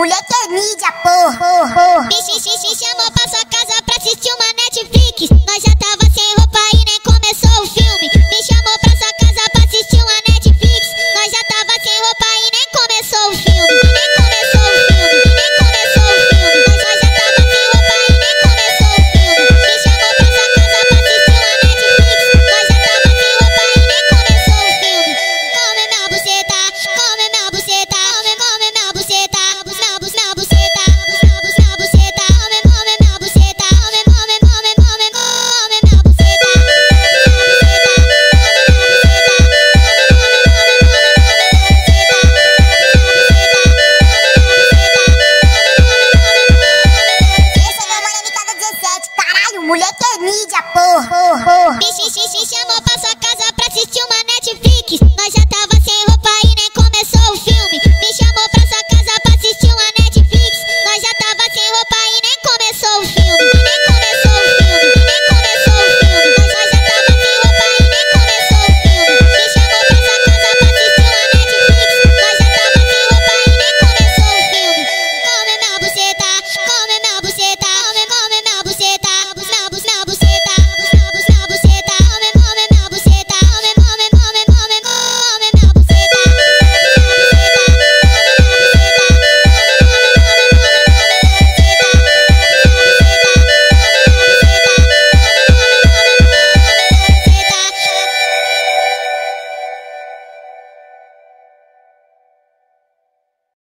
moleque é mídia, porra. porra. Me, me chamou pra socar 你呷补补补，比是新鲜虾米百十。